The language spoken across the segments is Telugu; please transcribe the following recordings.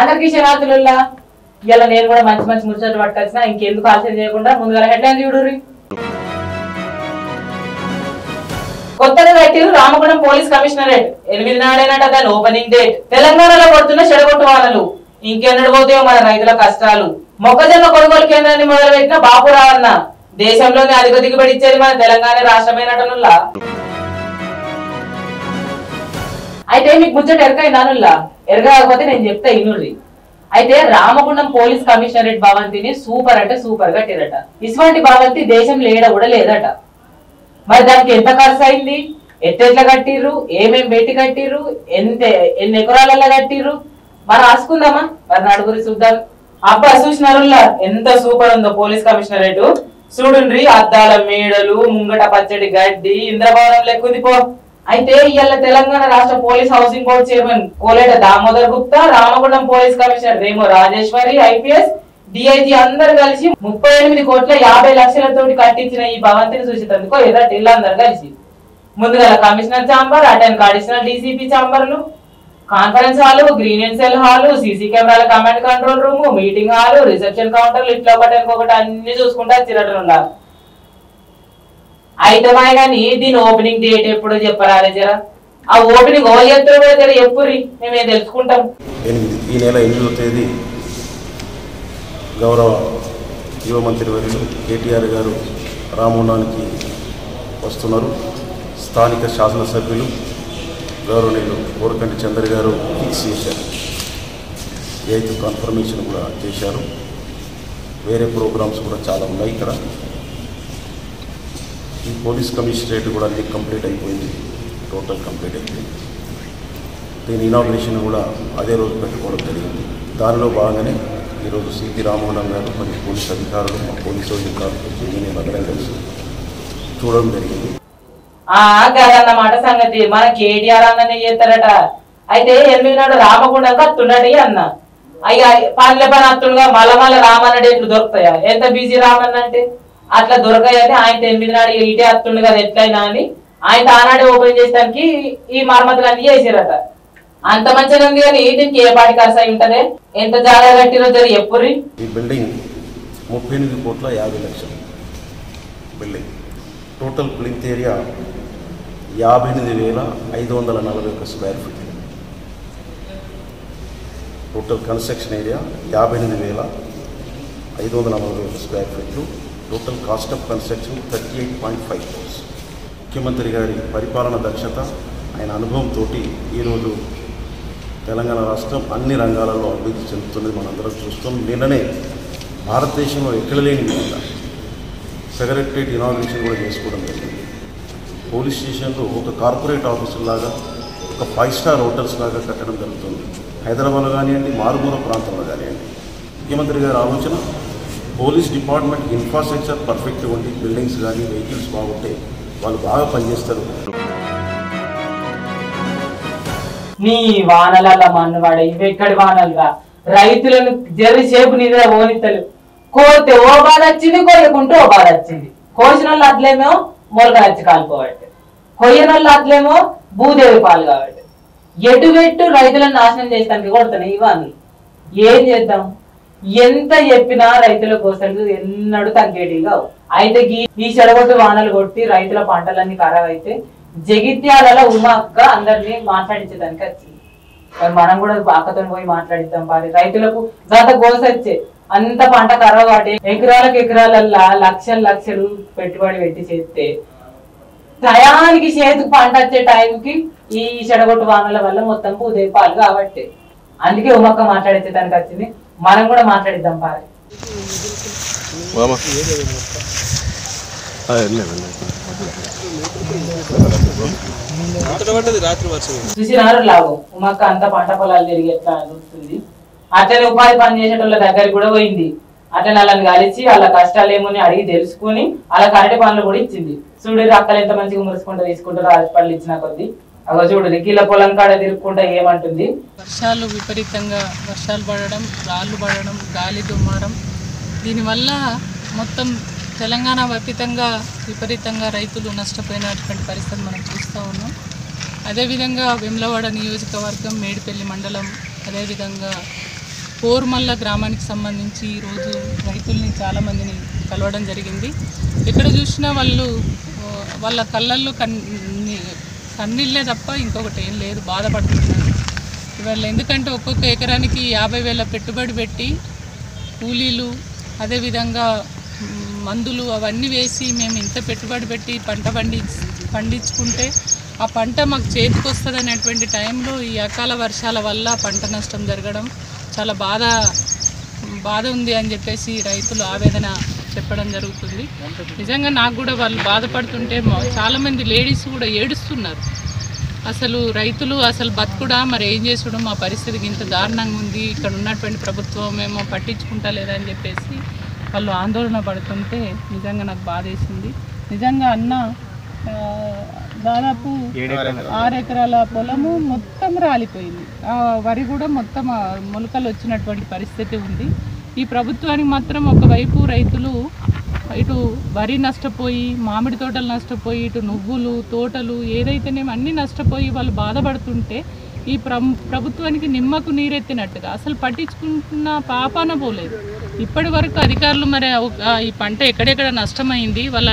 అందరికీ శనార్థులుల్లా ఇలా నేను కూడా మంచి మంచి ముచ్చట్లు పట్టుకొచ్చిన ఇంకెందుకు ఆలస్యం చేయకుండా ముందుగా హెడ్లైన్ చూడుర్రి. కొత్తగా కట్టిరు రామగుణం పోలీస్ కమిషనరేట్. ఎనిమిది నాడేనట దాని ఓపెనింగ్ డేట్ తెలంగాణలో పడుతున్న చెడగొట్టు వానలు ఇంకెన్నడు పోతాయో మన రైతుల కష్టాలు. మొక్కజొన్న కొనుగోలు కేంద్రాన్ని మొదలుపెట్టిన బాపురావన్న. దేశంలోనే అధిక దిగుబడి ఇచ్చేది మన తెలంగాణ రాష్ట్రమైనటనుల్లా. అయితే మీకు ముచ్చట ఎరకైనానుల్లా ఎరగకపోతే నేను చెప్తా ఇనుర్రి. అయితే రామగుండం పోలీస్ కమిషనరేట్ భవంతిని సూపర్ అంటే సూపర్గా కట్టిరట. ఇటువంటి భవంతి దేశంలో ఏడ కూడా లేదట. మరి దానికి ఎంత ఖర్చు అయింది? ఎట్టెట్లా కట్టిర్రు? ఏమేం పెట్టి కట్టిర్రు? ఎంత ఎన్ని ఎకరాలలో కట్టిర్రు? మరి రాసుకుందామా? మరి నడుగురి చూద్దాం. అబ్బా చూసినారుల్లా ఎంత సూపర్ ఉందో పోలీస్ కమిషనరేట్. చూడుండ్రి అద్దాల మేడలు ముంగట పచ్చడి గడ్డి ఇంద్రభవనం లెక్కుంది పో. అయితే ఇవాళ తెలంగాణ రాష్ట్ర police housing board chairman Koleti Damodar Gupta Ramagundam police commissioner Rema Rajeshwari IPS DIG అందరు కలిసి ముప్పై ఎనిమిది కోట్ల యాభై లక్షలతోటి కట్టించిన ఈ భవంతిని సూచితందుకు ఎదుట ఇల్లందరూ కలిసి. ముందుగా commissioner chamber attend additional DCP ఛాంబర్లు conference hall green cell hall CC కెమెరాల command control room meeting hall reception కౌంటర్లు ఇట్లా ఒకటి ఇంకొకటి అన్ని చూసుకుంటా చిరటలు ఉండాలి అయితే అయినా కానీ దీని ఓపెనింగ్ డేట్ ఎప్పుడో చెప్పరాలే జరా? ఆ ఓపెనింగ్ ఓ కూడా జర ఎప్పురి మేమే తెలుసుకుంటాం. ఈ నెల ఎనిమిదో తేదీ గౌరవ యువ మంత్రి వర్యులు కేటీఆర్ గారు రామగుండానికి వస్తున్నారు. స్థానిక శాసనసభ్యులు గౌరవనీయులు కోరకంటి చంద్ర గారు ఫిక్స్ చేశారు. ఎయిత్ కన్ఫర్మేషన్ కూడా చేశారు. వేరే ప్రోగ్రామ్స్ కూడా చాలా ఉన్నాయి ఇక్కడ. ఈ పోలీస్ కమిషనరేట్ కూడా అన్ని కంప్లీట్ అయిపోయింది. టోటల్ కంప్లీట్ అయిపోయింది దీని ఇనాగ్రేషన్ కూడా అదే రోజు పెట్టుకోవడం జరిగింది. దానిలో భాగంగానే ఈరోజు సిపి రామమోహన్ గారు మరియు పోలీస్ అధికారులు మా పోలీసు అధికారులు వచ్చి నేను అందరం కలిసి చూడడం జరిగింది. అన్నమాట సంగతి. మన కేటీఆర్ అన్ననే చేస్తారట. అయితే ఎనిమిది నాడు రామగుండం కత్తుండటి అన్న. అయ్యా పనుల పని అత్తుండగా మళ్ళా మళ్ళా రామన్న డేట్లు దొరుకుతాయా? ఎంత బిజీ రామన్న అంటే? అట్లా దొరకాయని ఆయన ఎనిమిది నాడు ఇటే అత్తుండు కదా ఎట్లయినా అని. ఆయన ఆనాడే ఓపెన్ చేసడానికి ఈ మరమ్మతులు అన్ని చేసారట అంత మంచిగా ఉంది కానీ దీనికి ఏ పాటి ఖర్చు అయి ఉంటదే? ఎంత జాగ్రత్త కట్టినో జరి ఎప్పుర్రి ఈ బిల్డింగ్ ముప్పై ఎనిమిది కోట్ల యాభై లక్షలు. బిల్డింగ్. టోటల్ ప్లింత్ ఏరియా యాభై ఎనిమిది వేల ఐదు వందల నలభై ఒక square feet. Total construction area యాభై ఎనిమిది వేల ఐదు వందల నలభై ఒక స్క్వేర్ ఫీట్లు. Total cost of construction thirty eight point five crores. ముఖ్యమంత్రి గారి పరిపాలన దక్షత ఆయన అనుభవంతో ఈరోజు తెలంగాణ రాష్ట్రం అన్ని రంగాలలో అభివృద్ధి చెందుతున్నది మనందరం చూస్తాం. నిన్ననే భారతదేశంలో ఎక్కడ లేని విధంగా సెక్రటరేట్ ఇనాగ్రేషన్ కూడా చేసుకోవడం జరిగింది. పోలీస్ స్టేషన్లో ఒక కార్పొరేట్ ఆఫీసుల లాగా ఒక ఫైవ్ స్టార్ హోటల్స్ లాగా కట్టడం జరుగుతుంది. హైదరాబాద్లో కానివ్వండి మారుమూల ప్రాంతంలో కానివ్వండి. ముఖ్యమంత్రి గారి ఆలోచన పోలీస్ డిపార్ట్మెంట్ ఇన్ఫ్రాస్ట్రక్చర్ పర్ఫెక్ట్గా ఉండి బిల్డింగ్స్ కానీ వెహికల్స్ బాగుంటే వాళ్ళు బాగా పనిచేస్తారు. నీ వానలల్ల మన్నువాడ ఇవెక్కడి వానలుగా రైతులను జరి సేపు నిద్ర ఓనితలు కోతే ఓ బాధ వచ్చింది కొయ్యకుంటే ఓ బాధ వచ్చింది. కోసిన వాళ్ళు అట్లేమో మొలక వచ్చి కాలిపోవట్టు కొయ్యన వాళ్ళు అట్లేమో భూదేవి పాలు కాబట్టి ఎటు పెట్టు రైతులను నాశనం చేయడానికి కొడుతున్నాయి ఇవన్నీ. ఏం చేద్దాం? ఎంత చెప్పినా రైతుల కోసలు ఎన్నడూ తగ్గేటివి కావు అయితే గీ- ఈ చెడగొట్టు వానలు కొట్టి రైతుల పంటలన్నీ ఖరాబ్ అయితే జగిత్యాలలో ఉమాక్క అందరినీ మాట్లాడించడానికి వచ్చింది. మరి మనం కూడా అక్కతో పోయి మాట్లాడిద్దాం పారి. రైతులకు గత గోసొచ్చే అంత పంట ఖరాబ్ కాబట్టి ఎకరాలకు ఎకరాలల్లా లక్షలు లక్షలు పెట్టుబడి పెట్టి చేస్తే టయానికి చేతికి పంట వచ్చే టైంకి ఈ చెడగొట్టు వానల వల్ల మొత్తం పూదేపాలు కాబట్టి. అందుకే ఉమక్క మాట్లాడించడానికి వచ్చింది. మనం కూడా మాట్లాడిద్దాం పారి చూసినారు లాభం ఉమక్క అంత పంట పొలాలు తిరిగి ఎట్లా చూస్తుంది అట్లనే ఉపాధి పని చేసేటోళ్ళ దగ్గరికి కూడా పోయింది. అట్లనే వాళ్ళని కలిసి వాళ్ళ కష్టాలు ఏమని అడిగి తెలుసుకుని వాళ్ళ కరటి పనులు కూడా ఇచ్చింది. చూడు అక్కలు ఎంత మంచిగా మురుసుకుంటూ తీసుకుంటూ రాజపళ్ళు ఇచ్చిన కొద్ది. అలా చూడు నిఖిల పొలం కాడ తిరుగుకుంటా ఏమంటుంది? వర్షాలు విపరీతంగా వర్షాలు పడడం రాళ్ళు పడడం గాలి దుమారం దీనివల్ల మొత్తం తెలంగాణ వ్యాపితంగా విపరీతంగా రైతులు నష్టపోయినటువంటి పరిస్థితి మనం చూస్తూ ఉన్నాం. అదేవిధంగా వెమ్లవాడ నియోజకవర్గం మేడిపల్లి మండలం అదేవిధంగా పోర్మల్ల గ్రామానికి సంబంధించి ఈరోజు రైతుల్ని చాలామందిని కలవడం జరిగింది. ఎక్కడ చూసినా వాళ్ళు వాళ్ళ కళ్ళల్లో కన్ కన్నీళ్ళే తప్ప ఇంకొకటి ఏం లేదు బాధపడుతున్నారు ఇవాళ ఎందుకంటే ఒక్కొక్క ఎకరానికి యాభై వేల పెట్టుబడి పెట్టి కూలీలు అదేవిధంగా మందులు అవన్నీ వేసి మేము ఇంత పెట్టుబడి పెట్టి పంట పండి పండించుకుంటే ఆ పంట మాకు చేతికి వస్తుంది అనేటువంటి టైంలో ఈ అకాల వర్షాల వల్ల పంట నష్టం జరగడం చాలా బాధ బాధ ఉంది అని చెప్పేసి రైతులు ఆవేదన చెప్పడం జరుగుతుంది. నిజంగా నాకు కూడా వాళ్ళు బాధపడుతుంటే చాలామంది లేడీస్ కూడా ఏడుస్తున్నారు. అసలు రైతులు అసలు బతుకుడా? మరి ఏం చేసుడు? మా పరిస్థితికి ఇంత దారుణంగా ఉంది. ఇక్కడ ఉన్నటువంటి ప్రభుత్వం ఏమో పట్టించుకుంటా లేదా అని చెప్పేసి వాళ్ళు ఆందోళన పడుతుంటే నిజంగా నాకు బాధేసింది నిజంగా అన్న దాదాపు ఆరు ఎకరాల పొలము మొత్తం రాలిపోయింది. ఆ వరి కూడా మొత్తం మొలకలు వచ్చినటువంటి పరిస్థితి ఉంది. ఈ ప్రభుత్వానికి మాత్రం ఒకవైపు రైతులు ఇటు వరి నష్టపోయి మామిడి తోటలు నష్టపోయి ఇటు నువ్వులు తోటలు ఏదైతేనేమో అన్నీ నష్టపోయి వాళ్ళు బాధపడుతుంటే ఈ ప్రభుత్వానికి నిమ్మకు నీరెత్తినట్టుగా అసలు పట్టించుకుంటున్న పాపాన పోలేదు. ఇప్పటి వరకు అధికారులు మరి ఈ పంట ఎక్కడెక్కడ నష్టమైంది వాళ్ళ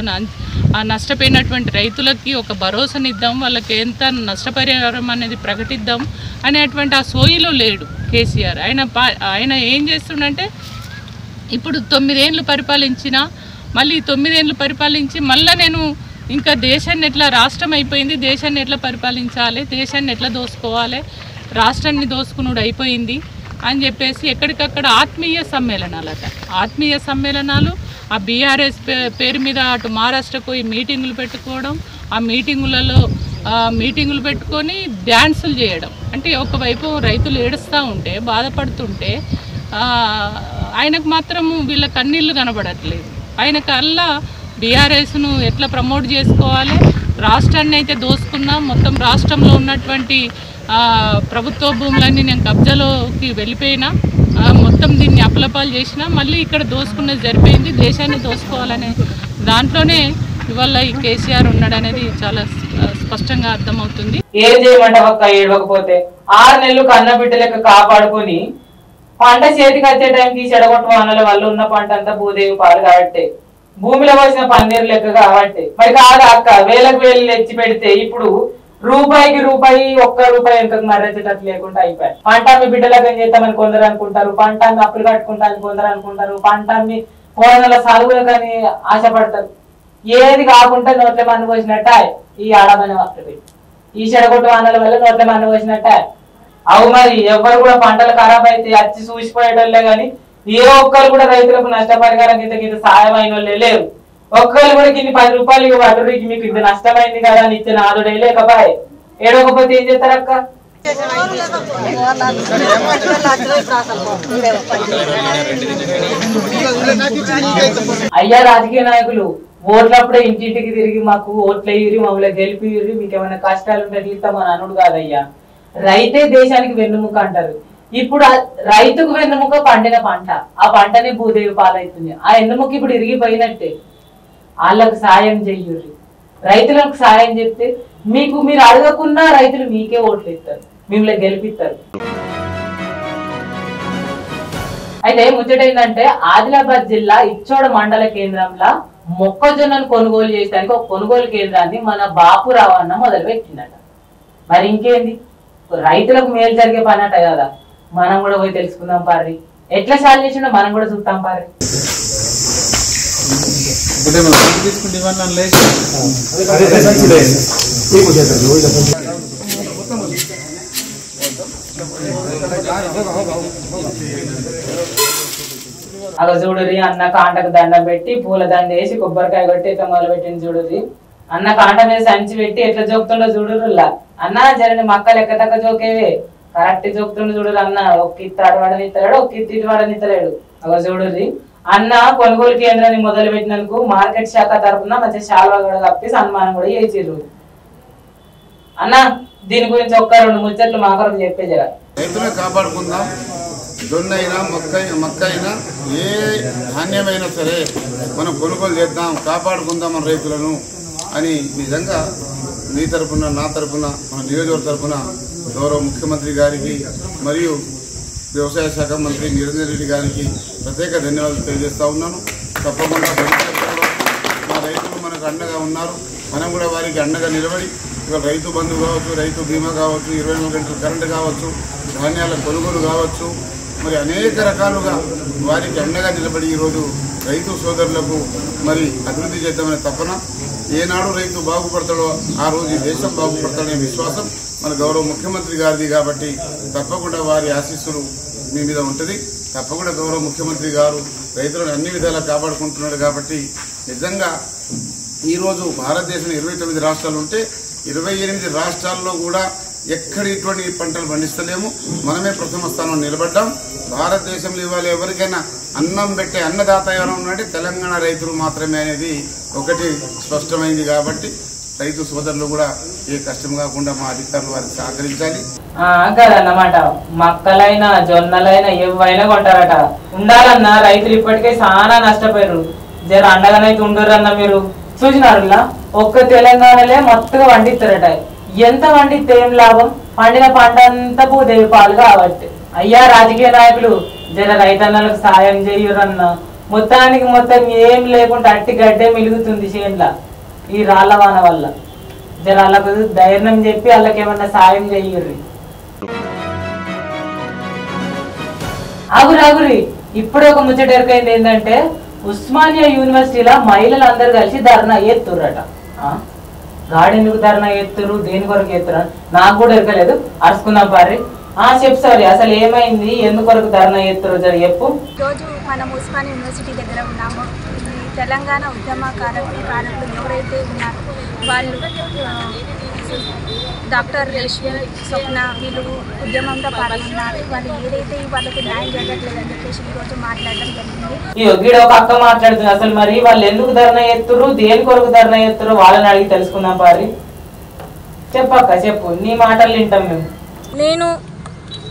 ఆ నష్టపోయినటువంటి రైతులకి ఒక భరోసానిద్దాం వాళ్ళకి ఎంత నష్టపరిహారం అనేది ప్రకటిద్దాం అనేటువంటి ఆ సోయిలో లేడు కేసీఆర్. ఆయన పా- ఆయన ఏం చేస్తుండంటే ఇప్పుడు తొమ్మిదేళ్ళు పరిపాలించిన మళ్ళీ తొమ్మిదేళ్ళు పరిపాలించి మళ్ళీ నేను ఇంకా దేశాన్ని ఎట్లా రాష్ట్రం అయిపోయింది దేశాన్ని ఎట్లా పరిపాలించాలి దేశాన్ని ఎట్లా దోసుకోవాలి రాష్ట్రాన్ని దోసుకునుడు అయిపోయింది. అని చెప్పేసి ఎక్కడికక్కడ ఆత్మీయ సమ్మేళనాలట ఆత్మీయ సమ్మేళనాలు ఆ బీఆర్ఎస్ పేరు మీద అటు మహారాష్ట్రకు పోయి మీటింగులు పెట్టుకోవడం ఆ మీటింగులలో మీటింగులు పెట్టుకొని డ్యాన్సులు చేయడం. అంటే ఒకవైపు రైతులు ఏడుస్తూ ఉంటే బాధపడుతుంటే ఆయనకు మాత్రం వీళ్ళ కన్నీళ్ళు కనబడట్లేదు. ఆయన కల్లా బీఆర్ఎస్ను ఎట్లా ప్రమోట్ చేసుకోవాలి? రాష్ట్రాన్ని అయితే దోసుకున్నాం మొత్తం రాష్ట్రంలో ఉన్నటువంటి ప్రభుత్వ భూములన్నీ నేను కబ్జాలోకి వెళ్ళిపోయినా ఆ, మొత్తం దీన్ని అప్పలపాలు చేసినా మళ్ళీ ఇక్కడ దోసుకున్నది జరిపోయింది దేశాన్ని దోసుకోవాలనే దాంట్లోనే ఇవాళ ఈ కేసీఆర్ ఉన్నాడనేది చాలా స్పష్టంగా అర్థమవుతుంది. ఏం చేయమంటావు ఏడవకపోతే ఆరు నెలలు కన్న బిడ్డ లెక్క కాపాడుకొని పంట చేతికి వచ్చే టైంకి చెడగొట్టు వానల వల్ల ఉన్న పంట అంతా భూదేవి పాలు కాబట్టి భూమిలో పోసిన పన్నీరు లెక్క కాబట్టి మరి కాదు అక్క వేలకు వేలు తెచ్చి పెడితే ఇప్పుడు రూపాయికి రూపాయి ఒక్క రూపాయి వెనుకకు మర్రెచ్చేటట్టు లేకుండా అయిపోయాయి పంట అమ్మి బిడ్డలకు ఏం చేస్తామని కొందరు అనుకుంటారు పంట అప్పులు కట్టుకుంటామని కొందరు అనుకుంటారు పంట కోడల సాగులు కానీ ఆశపడతారు. ఏది కాకుండా నోట్ల మన్ను పోసినట్ట ఈ ఆడమని వస్తుంది ఈ చెడగొట్టు వానల వల్ల నోట్ల మన్ను పోసినట్ట అవు మరి ఎవరు కూడా పంటలు ఖరాబ్ అయితే వచ్చి చూసిపోయేటోళ్ళే కానీ ఏ ఒక్కరు కూడా రైతులకు నష్టపరిహారం కింద కింద సాయం అయిన వాళ్ళే లేరు. ఒక్కరు కూడా ఇన్ని పది రూపాయలు ఇవ్వరు మీకు ఇది నష్టమైంది కదా అని ఇచ్చిన ఆదుడే లేకపోయే. ఏడవకపోతే ఏం చేస్తారు అక్క అయ్యా రాజకీయ నాయకులు ఓట్లప్పుడే ఇంటింటికి తిరిగి మాకు ఓట్లు అయ్యి మమ్మల్ని గెలిపియ్యి మీకు ఏమైనా కష్టాలు ఉంటే తీస్తామని అనుడు కాదయ్యా. రైతే దేశానికి వెన్నుముక అంటారు. ఇప్పుడు రైతుకు వెన్నుముక పండిన పంట ఆ పంటనే భూదేవి పాలవుతుంది ఆ వెన్నుముక ఇప్పుడు ఇరిగిపోయినట్టే. వాళ్ళకు సాయం చెయ్యుర్రి రైతులకు సాయం చెప్తే మీకు మీరు అడగకున్నా రైతులు మీకే ఓట్లు ఇస్తారు మిమ్మల్ని గెలిపిస్తారు. అయితే ముచ్చట ఏంటంటే ఆదిలాబాద్ జిల్లా ఇచ్చోడ మండల కేంద్రంలో మొక్కజొన్నను కొనుగోలు చేయడానికి ఒక కొనుగోలు కేంద్రాన్ని మన బాపురావు అన్న మొదలుపెట్టిందట మరి ఇంకేంది? రైతులకు మేలు జరిగే పని అట కదా. మనం కూడా పోయి తెలుసుకుందాం పారి ఎట్లా సాల్వ్ చేసిండో మనం కూడా చూస్తాం పారి తీసుకుంటే ఇవన్నీ లేచి అగ చూడురి అన్న కాంటకు దండం పెట్టి పూల దండ వేసి కొబ్బరికాయ కొట్టి ఇట్లా మొదలు పెట్టింది చూడురి అన్న కాంట మీద సంచి పెట్టి ఎట్లా జోకుతుండో చూడురులా అన్న జరని మక్క లెక్క తక్క జోకేవే. కరెక్ట్ జోకుతుండు చూడురు అన్న. ఒక్క ఇత్త అడవాడని ఇత్తలేడు ఒక్క ఇత్త ఇటువాడని ఇత్తలేడు అగ చూడురి అన్న కొనుగోలు కేంద్రాన్ని మొదలు పెట్టినందుకు మార్కెట్ శాఖ తరఫున మంచి శాల్వా కూడా కప్పి సన్మానం కూడా చేసేరు అన్న దీని గురించి ఒక్క రెండు ముచ్చట్లు మా కొరకు చెప్పే జర. రైతులను కాపాడుకుందాం. జొన్న అయినా మొక్క మక్క అయినా ఏ ధాన్యమైనా సరే మనం కొనుగోలు చేద్దాం కాపాడుకుందాం మన రైతులను అని నిజంగా నీ తరపున నా తరపున మన నియోజకవర్గ తరపున గౌరవ ముఖ్యమంత్రి గారికి మరియు వ్యవసాయ శాఖ మంత్రి నిరంజన్ రెడ్డి గారికి ప్రత్యేక ధన్యవాదాలు తెలియజేస్తా ఉన్నాను. తప్పకుండా భవిష్యత్తులో మా రైతులు మనకు అండగా ఉన్నారు. మనం కూడా వారికి అండగా నిలబడి ఇవాళ రైతు బంధు కావచ్చు రైతు బీమా కావచ్చు ఇరవై నాలుగు గంటల కరెంటు కావచ్చు ధాన్యాల కొనుగోలు కావచ్చు మరి అనేక రకాలుగా వారికి అండగా నిలబడి ఈరోజు రైతు సోదరులకు మరి అభివృద్ధి చేద్దామనే తపన. ఏనాడు రైతు బాగుపడతాడో ఆ రోజు దేశం బాగుపడతాడనే విశ్వాసం. మన గౌరవ ముఖ్యమంత్రి గారిది కాబట్టి తప్పకుండా వారి ఆశీస్సులు మీ మీద ఉంటుంది. తప్పకుండా గౌరవ ముఖ్యమంత్రి గారు రైతులను అన్ని విధాలా కాపాడుకుంటున్నాడు కాబట్టి నిజంగా ఈరోజు భారతదేశం ఇరవై తొమ్మిది రాష్ట్రాలు ఉంటే ఇరవై ఎనిమిది రాష్ట్రాల్లో కూడా ఎక్కడ ఇటువంటి పంటలు పండిస్తలేము. మనమే ప్రథమ స్థానంలో నిలబడ్డాం. భారతదేశంలో ఇవాళ ఎవరికైనా అన్నం పెట్టే అన్నదాత ఎవరైనా ఉన్నట్టే తెలంగాణ రైతులు మాత్రమే అనేది ఒకటి స్పష్టమైంది కాబట్టి రైతు సోదరులు కూడా ఏ కష్టం కాకుండా మా అధికారులు వారికి సహకరించాలి. అన్నమాట మక్కలైనా జొన్నలైనా ఎవైనా కొంటారట. ఉండాలన్నా రైతులు ఇప్పటికే చాలా నష్టపోయారు జర అండగానైతే ఉండరన్న మీరు చూసినారులా ఒక్క తెలంగాణలే మొత్తగా వండిస్తారట ఎంత పండిస్తే ఏం లాభం? పండిన పంట అంతా భూదేవి పాలు కాబట్టి. అయ్యా రాజకీయ నాయకులు జర రైతన్నలకు సాయం చేయరన్న. మొత్తానికి మొత్తం ఏం లేకుండా అట్టి గడ్డే మిలుగుతుంది చేన్ల. ఈ రాళ్ళవాన వల్ల. జర వాళ్ళకు ధైర్యం చెప్పి వాళ్ళకి ఏమన్నా సాయం చెయ్యరు ఆగురి ఆగురి ఇప్పుడు ఒక ముచ్చట ఎరకైంది ఏంటంటే ఉస్మానియా యూనివర్సిటీలో మహిళలు అందరు కలిసి ధర్నా ఎత్తుర్రట. ఆ? గాడెందుకు ధర్నా ఎత్తురు దేని కొరకు ఎత్తురు నాకు కూడా ఎరకలేదు. అరుచుకుందాం పారి ఆ చెప్పు సారీ. అసలు ఏమైంది? ఎందుకొరకు ధర్నా ఎత్తురు జర చెప్పు. రోజు మనం ఉస్మానియా యూనివర్సిటీ దగ్గర ఉన్నాము. తెలంగాణ ఉద్యమకారులు కారకులు ఎవరైతే ఉన్నారో వాళ్ళు డాక్టర్ రేష్మి స్వప్న వీళ్ళు ఉద్యమంలో పాల్గొన్నారు. వాళ్ళు ఏదైతే వాళ్ళకి న్యాయం జరగట్లేదని చెప్పేసి ఈరోజు మాట్లాడడం జరిగింది. ఈ ఒగ్గిడ ఒక అక్క మాట్లాడుతుంది. అసలు మరి వాళ్ళు ఎందుకు ధర్నా ఎత్తురు దేని కొరకు ధర్నా ఎత్తురు వాళ్ళని అడిగి తెలుసుకుందాం పారి. చెప్పక్క చెప్పు. నీ మాటలు వింటాం మేము. నేను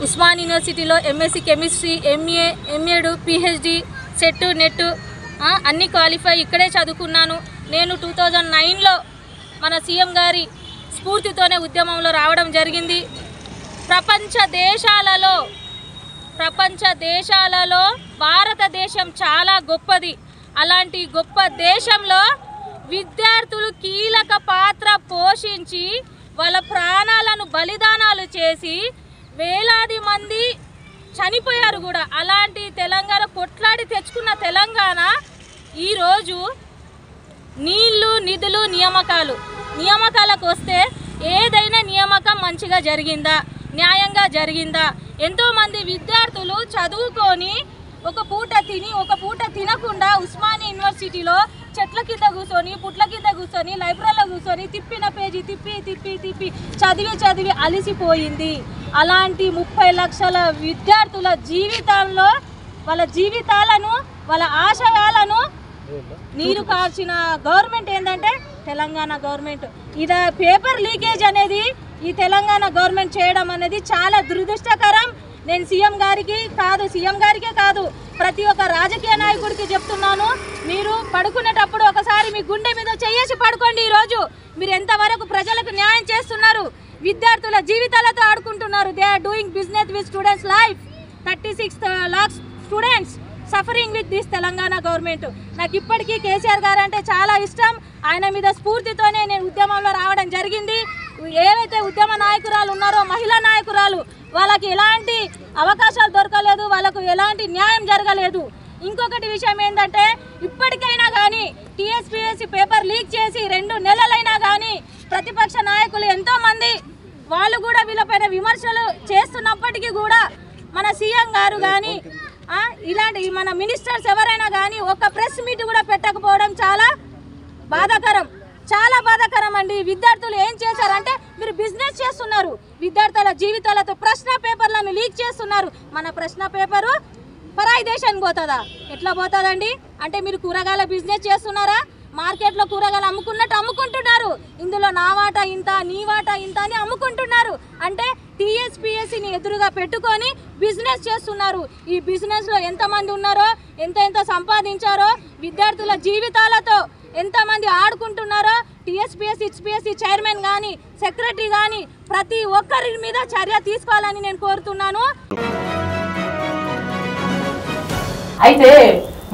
ఉస్మాన్ యూనివర్సిటీలో MSc chemistry MA MEd PhD SET NET అన్ని క్వాలిఫై ఇక్కడే చదువుకున్నాను. నేను టూ థౌజండ్ నైన్లో మన సీఎం గారి స్ఫూర్తితోనే ఉద్యమంలో రావడం జరిగింది. ప్రపంచ దేశాలలో ప్రపంచ దేశాలలో భారతదేశం చాలా గొప్పది. అలాంటి గొప్ప దేశంలో విద్యార్థులు కీలక పాత్ర పోషించి వాళ్ళ ప్రాణాలను బలిదానాలు చేసి వేలాది మంది చనిపోయారు కూడా. అలాంటి తెలంగాణ కొట్లాడి తెచ్చుకున్న తెలంగాణ ఈరోజు నీళ్ళు నిధులు నియామకాలు. నియామకాలకు వస్తే ఏదైనా నియామకం మంచిగా జరిగిందా? న్యాయంగా జరిగిందా? ఎంతోమంది విద్యార్థులు చదువుకొని ఒక పూట తిని ఒక పూట తినకుండా ఉస్మానియా యూనివర్సిటీలో చెట్ల కింద కూర్చొని పుట్ల కింద కూర్చొని లైబ్రరీలో కూర్చొని తిప్పిన పేజీ తిప్పి తిప్పి తిప్పి చదివి చదివి అలిసిపోయింది. అలాంటి ముప్పై లక్షల విద్యార్థుల జీవితంలో వాళ్ళ జీవితాలను వాళ్ళ ఆశయాలను నీరు కార్చిన గవర్నమెంట్ ఏంటంటే తెలంగాణ గవర్నమెంట్. ఇది పేపర్ లీకేజ్ అనేది ఈ తెలంగాణ గవర్నమెంట్ చేయడం అనేది చాలా దురదృష్టకరం. నేను సీఎం గారికి కాదు సీఎం గారికే కాదు ప్రతి ఒక్క రాజకీయ నాయకుడికి చెప్తున్నాను. మీరు పడుకునేటప్పుడు ఒకసారి మీ గుండె మీద చేయేసి పడుకోండి ఈరోజు. మీరు ఎంతవరకు ప్రజలకు న్యాయం చేస్తున్నారు విద్యార్థుల జీవితాలతో ఆడుకుంటున్నారు they are doing business with students life thirty six lakhs students suffering with this Telangana government నాకు ఇప్పటికీ కేసీఆర్ గారు అంటే చాలా ఇష్టం. ఆయన మీద స్ఫూర్తితోనే నేను ఉద్యమంలో రావడం జరిగింది. ఏవైతే ఉద్యమ నాయకురాలు ఉన్నారో మహిళా నాయకురాలు వాళ్ళకి ఎలాంటి అవకాశాలు దొరకలేదు వాళ్ళకు ఎలాంటి న్యాయం జరగలేదు. ఇంకొకటి విషయం ఏంటంటే ఇప్పటికైనా కానీ టీఎస్పీఎస్సీ పేపర్ లీక్ చేసి రెండు నెలలైనా కానీ ప్రతిపక్ష నాయకులు ఎంతోమంది వాళ్ళు కూడా వీళ్ళపైన విమర్శలు చేస్తున్నప్పటికీ కూడా మన సీఎం గారు కానీ ఇలాంటి మన మినిస్టర్స్ ఎవరైనా కానీ ఒక ప్రెస్ మీట్ కూడా పెట్టకపోవడం చాలా బాధాకరం. చాలా బాధాకరం అండి విద్యార్థులు ఏం చేశారంటే మీరు బిజినెస్ చేస్తున్నారు. విద్యార్థుల జీవితాలతో ప్రశ్న పేపర్లను లీక్ చేస్తున్నారు. మన ప్రశ్న పేపరు పరాయి దేశానికి పోతుందా? ఎట్లా పోతుందండి? అంటే మీరు కూరగాయల బిజినెస్ చేస్తున్నారా? మార్కెట్లో కూరగాయలు అమ్ముకున్నట్టు అమ్ముకుంటున్నారు. ఇందులో నా వాటా ఇంత నీ వాటా ఇంత అని అమ్ముకుంటున్నారు. అంటే టీఎస్పిఎస్సిని ఎదురుగా పెట్టుకొని బిజినెస్ చేస్తున్నారు. ఈ బిజినెస్లో ఎంతమంది ఉన్నారో ఎంత ఎంత సంపాదించారో విద్యార్థుల జీవితాలతో ఎంతమంది ఆడుకుంటున్నారో టీఎస్పీఎస్ హెచ్పిఎస్సి చైర్మన్ కానీ సెక్రటరీ కానీ ప్రతి ఒక్కరి మీద చర్య తీసుకోవాలని నేను కోరుతున్నాను. అయితే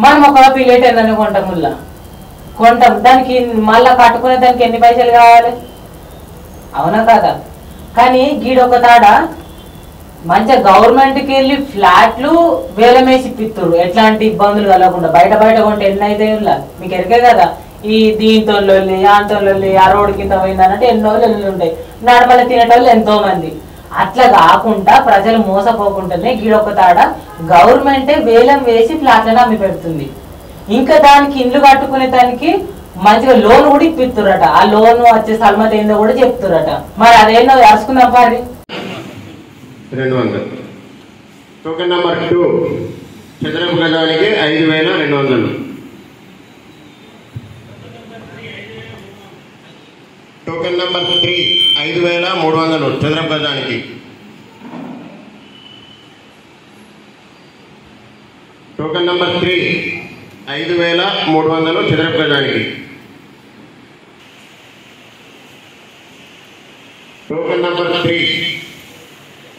మనం ఒక పిలేట్ అని కొంటాం ముల్లా. కొంటాం. దానికి మళ్ళా కట్టుకునే దానికి ఎన్ని పైసలు కావాలి? అవునా కాదా? కానీ గీడొక తాడ మంచిగా గవర్నమెంట్కి వెళ్ళి ఫ్లాట్లు వేలమేసి పిత్తురు ఎట్లాంటి ఇబ్బందులు కలగకుండా. బయట బయట కొంటే ఎన్ని అయితే మీకు ఎరికే కదా? ఈ దీంతో లొల్లి ఆ రోడ్డు కింద పోయిందనంటే ఎన్నో లొల్లి ఉంటాయి నడమల తినేటోళ్ళు ఎంతో మంది అట్లా కాకుండా ప్రజలు మోసపోకుండానే గీడొక తాడ గవర్నమెంటే వేలం వేసి ఫ్లాట్లను అమ్మి పెడుతుంది. ఇంకా దానికి ఇండ్లు కట్టుకునే దానికి మంచిగా లోన్ కూడా ఇప్పిస్తురట ఆ లోన్ వచ్చే సల్మత ఏందో కూడా చెప్తురట. మరి అదేందో అరుచుకుందాం పారి. రెండు వందలు. టోకెన్ నెంబర్ టూ చదరపు గజానికి ఐదు వేల రెండు వందలు టోకెన్ నెంబర్ త్రీ ఐదు వేల మూడు వందలు. చదరపు గజానికి. టోకెన్ నెంబర్ త్రీ ఐదు వేల మూడు వందలు చదరపు గజానికి. నెంబర్ త్రీ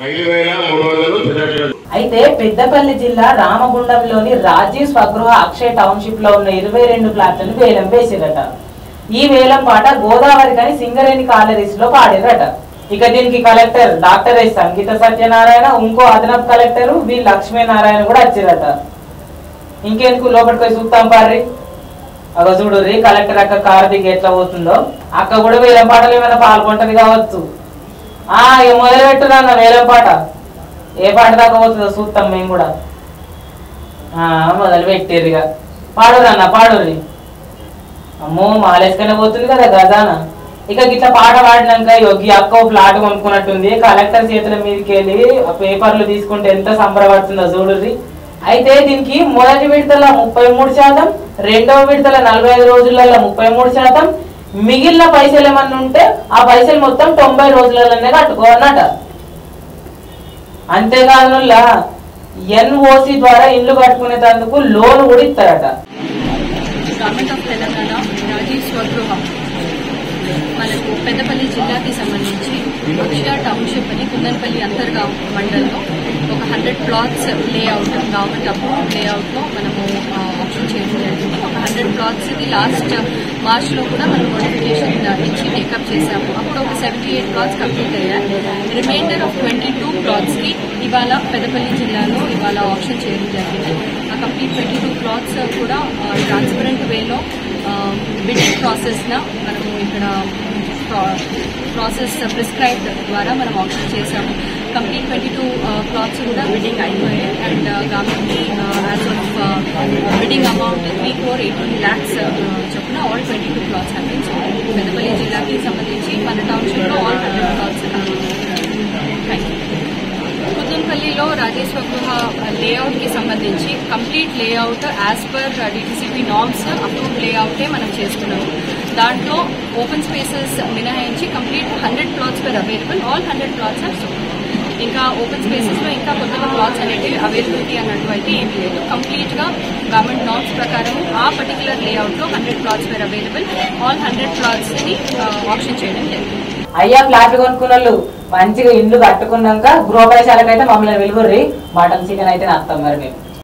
ఐదు వేల మూడు వందలు చదరపు గజానికి. అయితే పెద్దపల్లి జిల్లా రామగుండంలోని రాజీవ్ స్వగృహ అక్షయ్ టౌన్షిప్లో ఉన్న ఇరవై రెండు ఫ్లాట్లను వేలం వేసిరట. ఈ వేలం పాట గోదావరి కని సింగరేణి కాలరీస్లో పాడిరట. ఇక దీనికి collector doctor S Sangeetha Satyanarayana ఇంకో అదనపు కలెక్టర్ వి లక్ష్మీనారాయణ కూడా వచ్చారట. ఇంకెందుకు లోపలికి పోయి చూస్తాం పారి అగ చూడు రీ కలెక్టర్ అక్క కారు దిగి ఎట్లా పోతుందో. అక్క కూడా వేలం పాటలు ఏమైనా పాల్గొంటది కావచ్చు. ఆ ఇక మొదలు పెట్టున్నా వేలం పాట. ఏ పాట దాకా పోతుందో చూస్తాం మేము కూడా. ఆ, మొదలు పెట్టారు ఇక పాడురన్న పాడుర్రి. అమ్మో మాలేసుకనే పోతుంది కదా గజాన. ఇక గిట్లా పాట పాడినాక యోగి అక్క ఓ ఫ్లాట్ కొనుక్కున్నట్టుంది. కలెక్టర్ చేతుల మీదకి వెళ్ళి పేపర్లు తీసుకుంటే ఎంత సంబరపడుతుందో చూడుర్రి. అయితే దీనికి మొదటి విడతల ముప్పై మూడు శాతం రెండవ విడతల నలభై ఐదు రోజులలో ముప్పై మూడు శాతం. మిగిలిన పైసలు ఏమన్నా ఉంటే ఆ పైసలు మొత్తం తొంభై రోజులలోనే కట్టుకోవన్నట అంతేకాదు ఎన్ఓసి ద్వారా ఇల్లు కట్టుకునేటందుకు లోన్ కూడా ఇస్తారట. పెద్దపల్లి జిల్లాకి సంబంధించి ముక్షియా టౌన్షిప్ అని కుందనపల్లి అంతర్గా మండలంలో ఒక hundred plots layout government approve లేఅవుట్లో మనము ఆప్షన్ చేయడం జరిగింది. ఒక హండ్రెడ్ ప్లాట్స్కి లాస్ట్ మార్చ్లో కూడా మనం నోటిఫికేషన్ ఇచ్చి టేకప్ చేశాము. అప్పుడు ఒక సెవెంటీ ఎయిట్ ప్లాట్స్ కంప్లీట్ అయ్యాయి. రిమైండర్ ఆఫ్ ట్వంటీ టూ ప్లాట్స్కి ఇవాళ పెద్దపల్లి జిల్లాలో ఇవాళ ఆప్షన్ చేయడం జరిగింది. ఆ కంప్లీట్ ట్వంటీ టూ ప్లాట్స్ కూడా ట్రాన్స్పరెంట్ వేలో బిడ్డింగ్ ప్రాసెస్న మనము ఇక్కడ ప్రాసెస్ ప్రిస్క్రైబ్డ్ ద్వారా మనం ఆప్షన్ చేశాము. కంప్లీట్ ట్వంటీ టూ క్లాత్స్ కూడా బిడ్డింగ్ అయిపోయాయి. అండ్ గవర్నమెంట్కి as of bidding amount three crore eighteen lakhs చొప్పున all twenty two plots happen so Peddapalli జిల్లాకి సంబంధించి మన టౌన్షిప్లో all hundred plots thank you కుతుంపల్లిలో Rajeshwara Gruha లేఅవుట్కి సంబంధించి complete layout as per DTCP norms approve లేఅవుటే మనం చేస్తున్నాము దాంట్లో ఓపెన్ స్పేసెస్ మినహాయించి complete hundred plots per available all hundred plots are sold ఇంకా ఓపెన్ స్పేసెస్లో ఇంకా కొత్తగా ప్లాట్స్ అనేటివి అవైలబిలిటీ అన్నట్టు అయితే ఏమీ లేదు. కంప్లీట్గా గవర్నమెంట్ నామ్స్ ప్రకారం ఆ పర్టికులర్ లేఅవుట్లో hundred plots per available all hundred ప్లాట్స్ని auction చేయడం జరిగింది. అయ్యా ఫ్లాట్ కొనుక్కున్నాళ్ళు మంచిగా ఇల్లు కట్టుకున్నాక గృహప్రవేశాలకైతే మమ్మల్ని వెలుగుర్రి మటన్ చికెన్ అయితే నస్తాం మరి మేము.